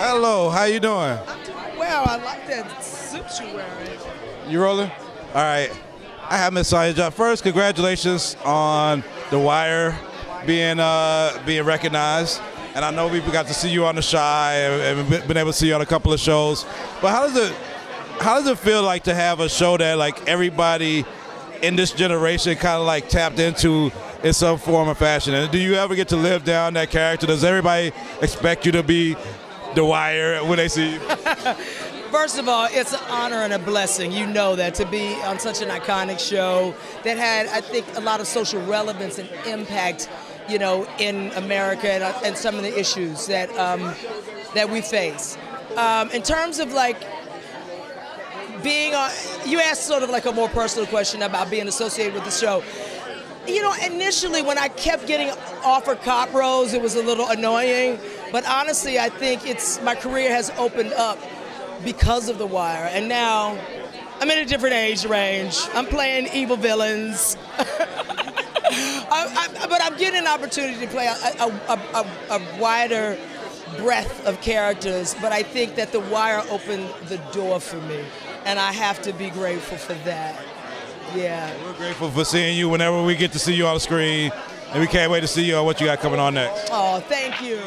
Hello, how you doing? I'm doing well. I like that suit you're wearing. You rolling? All right. I have Miss Sonja. First, congratulations on The Wire being uh, being recognized. And I know we got to see you on the Chi and been able to see you on a couple of shows. But how does it how does it feel like to have a show that like everybody in this generation kind of like tapped into in some form or fashion? And do you ever get to live down that character? Does everybody expect you to be The Wire when they see you? First of all, it's an honor and a blessing. You know that to be on such an iconic show that had, I think, a lot of social relevance and impact, you know, in America and, and some of the issues that um, that we face. Um, in terms of like being on, you asked sort of like a more personal question about being associated with the show. You know, initially when I kept getting offered cop roles, it was a little annoying. But honestly, I think it's my career has opened up because of The Wire. And now I'm in a different age range. I'm playing evil villains. I, I, but I'm getting an opportunity to play a, a, a, a, wider breadth of characters. But I think that The Wire opened the door for me. And I have to be grateful for that. Yeah. We're grateful for seeing you whenever we get to see you on the screen. And we can't wait to see you on what you got coming on next. Oh, thank you.